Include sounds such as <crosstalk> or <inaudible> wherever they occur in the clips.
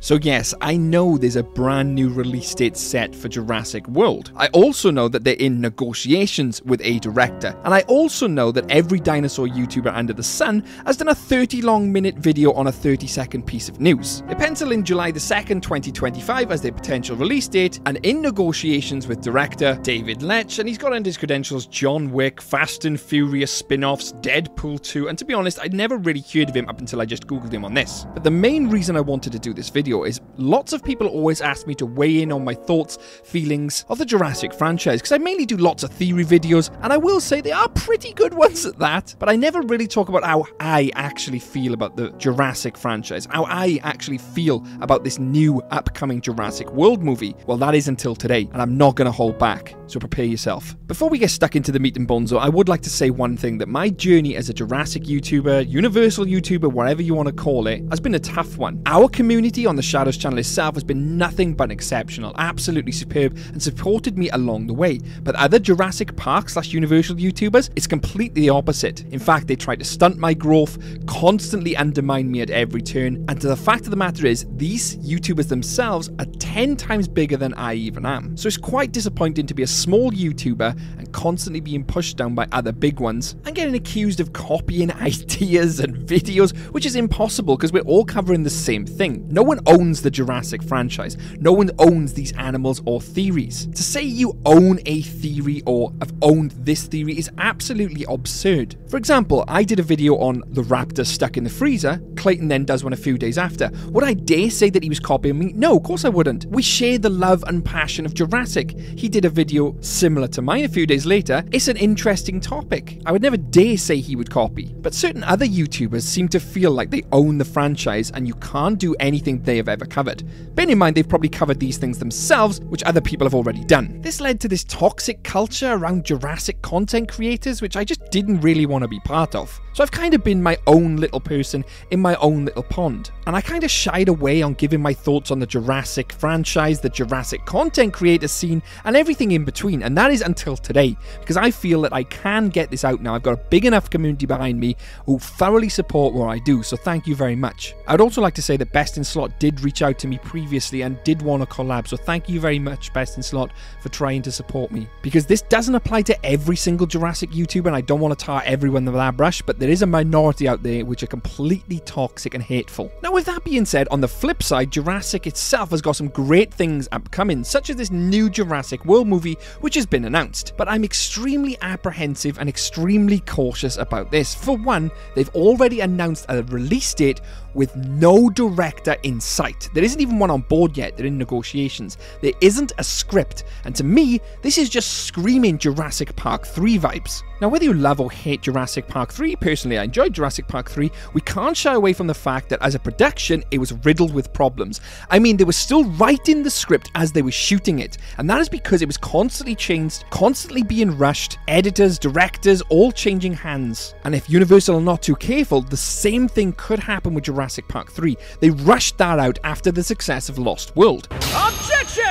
So, yes, I know there's a brand new release date set for Jurassic World. I also know that they're in negotiations with a director. And I also know that every dinosaur YouTuber under the sun has done a 30 long minute video on a 30 second piece of news. They pencil in July the 2nd, 2025 as their potential release date, and in negotiations with director David Leitch, and he's got under his credentials John Wick, Fast and Furious spin offs, Deadpool 2, and to be honest, I'd never really heard of him up until I just googled him on this. But the main reason I wanted to do this video is lots of people always ask me to weigh in on my thoughts, feelings of the Jurassic franchise, because I mainly do lots of theory videos, and I will say they are pretty good ones at that, but I never really talk about how I actually feel about the Jurassic franchise, how I actually feel about this new upcoming Jurassic World movie. Well, that is until today, and I'm not going to hold back, so prepare yourself. Before we get stuck into the meat and bones, though, I would like to say one thing that my journey as a Jurassic YouTuber, Universal YouTuber, whatever you want to call it, has been a tough one. Our community on the Shadows channel itself has been nothing but exceptional, absolutely superb, and supported me along the way. But other Jurassic Park slash Universal YouTubers, it's completely the opposite. In fact, they try to stunt my growth, constantly undermine me at every turn, and to the fact of the matter is, these YouTubers themselves are 10 times bigger than I even am. So it's quite disappointing to be a small YouTuber and constantly being pushed down by other big ones and getting accused of copying <laughs> ideas and videos, which is impossible because we're all covering the same thing. No one owns the Jurassic franchise, no one owns these animals or theories. To say you own a theory or have owned this theory is absolutely absurd. For example, I did a video on the raptor stuck in the freezer, Clayton then does one a few days after. Would I dare say that he was copying me? No, of course I wouldn't. We share the love and passion of Jurassic. He did a video similar to mine a few days later. It's an interesting topic. I would never dare say he would copy. But certain other YouTubers seem to feel like they own the franchise and you can't do anything they have ever covered. Bear in mind, they've probably covered these things themselves, which other people have already done. This led to this toxic culture around Jurassic content creators, which I just didn't really want to be part of. So I've kind of been my own little person in my own little pond. And I kind of shied away on giving my thoughts on the Jurassic franchise, the Jurassic content creator scene, and everything in between. And that is until today, because I feel that I can get this out now. I've got a big enough community behind me who thoroughly support what I do. So thank you very much. I'd also like to say that Best in Slot did reach out to me previously and did want to collab. So thank you very much, Best in Slot, for trying to support me. Because this doesn't apply to every single Jurassic YouTuber, and I don't want to tar everyone with that brush, but there is a minority out there which are completely toxic and hateful. Now, with that being said, on the flip side, Jurassic itself has got some great things upcoming, such as this new Jurassic World movie, which has been announced. But I'm extremely apprehensive and extremely cautious about this. For one, they've already announced a release date with no director in sight. There isn't even one on board yet, they're in negotiations. There isn't a script, and to me, this is just screaming Jurassic Park 3 vibes. Now, whether you love or hate Jurassic Park 3, personally, I enjoyed Jurassic Park 3, we can't shy away from the fact that as a production, it was riddled with problems. I mean, they were still writing the script as they were shooting it, and that is because it was constantly changed, constantly being rushed, editors, directors, all changing hands. And if Universal are not too careful, the same thing could happen with Jurassic Park 3. They rushed that out after the success of Lost World. Oh,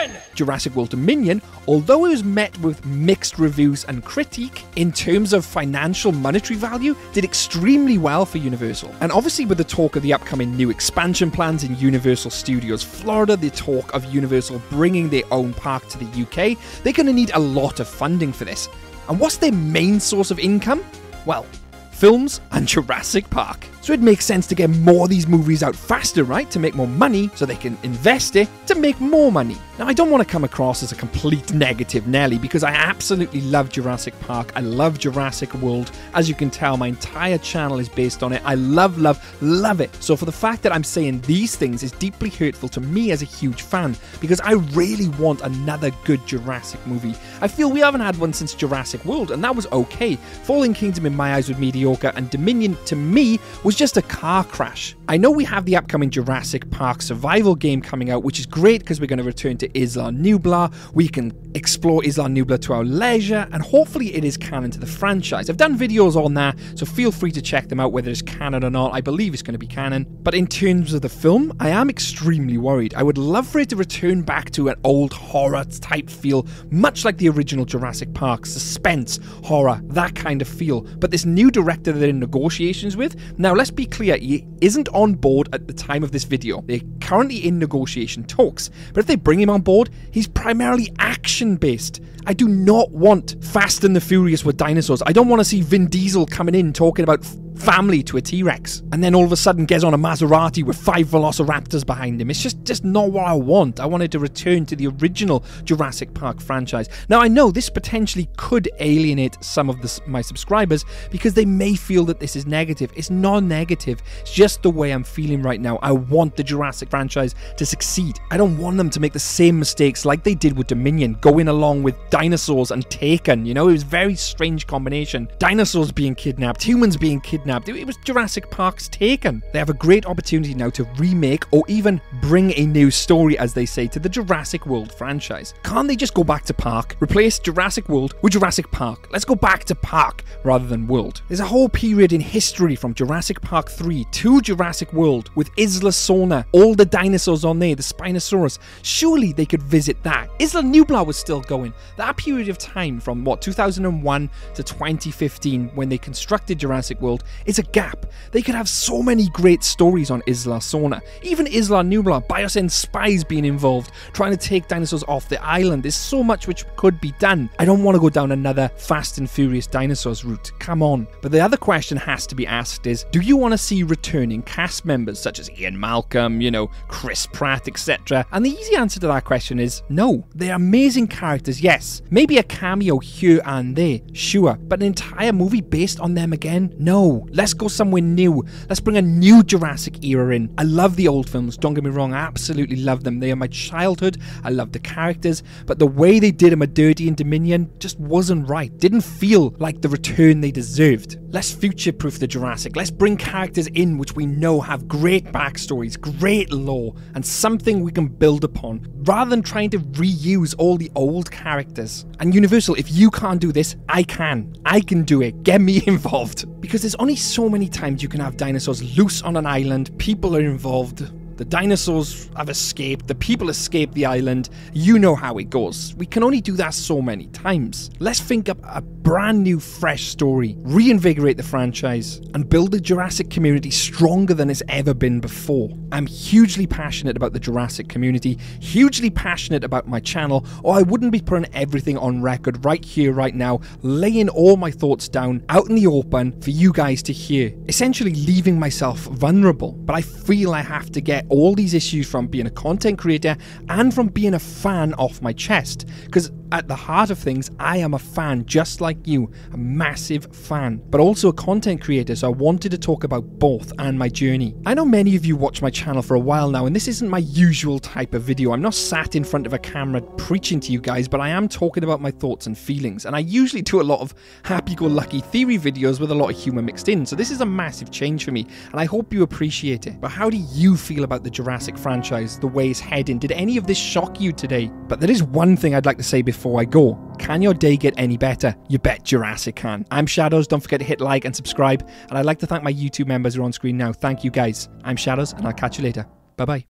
Objection! Jurassic World Dominion, although it was met with mixed reviews and critique, in terms of financial monetary value, did extremely well for Universal. And obviously, with the talk of the upcoming new expansion plans in Universal Studios Florida, the talk of Universal bringing their own park to the UK, they're going to need a lot of funding for this. And what's their main source of income? Well, films and Jurassic Park. So it makes sense to get more of these movies out faster, right? To make more money so they can invest it to make more money. Now, I don't want to come across as a complete negative Nelly because I absolutely love Jurassic Park. I love Jurassic World. As you can tell, my entire channel is based on it. I love, love, love it. So for the fact that I'm saying these things is deeply hurtful to me as a huge fan because I really want another good Jurassic movie. I feel we haven't had one since Jurassic World, and that was okay. Fallen Kingdom in my eyes was mediocre, and Dominion to me was just a car crash. I know we have the upcoming Jurassic Park survival game coming out, which is great because we're going to return to Isla Nublar. We can explore Isla Nublar to our leisure, and hopefully it is canon to the franchise. I've done videos on that, so feel free to check them out whether it's canon or not. I believe it's going to be canon. But in terms of the film, I am extremely worried. I would love for it to return back to an old horror type feel, much like the original Jurassic Park suspense, horror, that kind of feel. But this new director that they're in negotiations with, now let's let's be clear, he isn't on board at the time of this video. They're currently in negotiation talks, but if they bring him on board, he's primarily action based. I do not want Fast and the Furious with dinosaurs. I don't want to see Vin Diesel coming in talking about family to a T-Rex and then all of a sudden gets on a Maserati with five velociraptors behind him. It's just just not what I want. I wanted to return to the original Jurassic Park franchise. Now I know this potentially could alienate some of the, my subscribers because they may feel that this is negative. It's not negative. It's just the way I'm feeling right now. I want the Jurassic franchise to succeed. I don't want them to make the same mistakes like they did with Dominion, going along with dinosaurs and Taken. You know, it was very strange combination. Dinosaurs being kidnapped, humans being kidnapped kidnapped. It was Jurassic Park's Taken. They have a great opportunity now to remake or even bring a new story, as they say, to the Jurassic World franchise. Can't they just go back to Park, replace Jurassic World with Jurassic Park? Let's go back to Park rather than World. There's a whole period in history from Jurassic Park 3 to Jurassic World with Isla Sorna, all the dinosaurs on there, the Spinosaurus. Surely they could visit that. Isla Nublar was still going. That period of time from what 2001 to 2015 when they constructed Jurassic World is a gap. They could have so many great stories on Isla Sorna. Even Isla Nublar, Biosyn spies being involved, trying to take dinosaurs off the island. There's so much which could be done. I don't want to go down another Fast and Furious dinosaurs route. Come on. But the other question has to be asked is do you want to see returning cast members such as Ian Malcolm, you know, Chris Pratt, etc.? And the easy answer to that question is no. They're amazing characters, yes. Maybe a cameo here and there, sure. But an entire movie based on them again? No. Let's go somewhere new. Let's bring a new Jurassic era in. I love the old films, don't get me wrong, I absolutely love them. They are my childhood. I love the characters, but the way they did Dirty and Dominion just wasn't right. Didn't feel like the return they deserved. Let's future proof the Jurassic. Let's bring characters in which we know have great backstories, great lore, and something we can build upon, rather than trying to reuse all the old characters. And Universal, if you can't do this, I can. I can do it. Get me <laughs> involved. Because there's only so many times you can have dinosaurs loose on an island, people are involved, the dinosaurs have escaped, the people escaped the island. You know how it goes. We can only do that so many times. Let's think up a brand new, fresh story, reinvigorate the franchise, and build the Jurassic community stronger than it's ever been before. I'm hugely passionate about the Jurassic community, hugely passionate about my channel, or I wouldn't be putting everything on record right here, right now, laying all my thoughts down out in the open for you guys to hear. Essentially, leaving myself vulnerable. But I feel I have to get all these issues from being a content creator and from being a fan off my chest. Because at the heart of things, I am a fan just like you, a massive fan, but also a content creator, so I wanted to talk about both and my journey. I know many of you watch my channel for a while now, and this isn't my usual type of video. I'm not sat in front of a camera preaching to you guys, but I am talking about my thoughts and feelings, and I usually do a lot of happy go lucky theory videos with a lot of humour mixed in, so this is a massive change for me, and I hope you appreciate it. But how do you feel about the Jurassic franchise, the way it's heading? Did any of this shock you today? But there is one thing I'd like to say before before I go. Can your day get any better? You bet Jurassic can. I'm Shadows. Don't forget to hit like and subscribe. And I'd like to thank my YouTube members who are on screen now. Thank you guys. I'm Shadows, and I'll catch you later. Bye bye.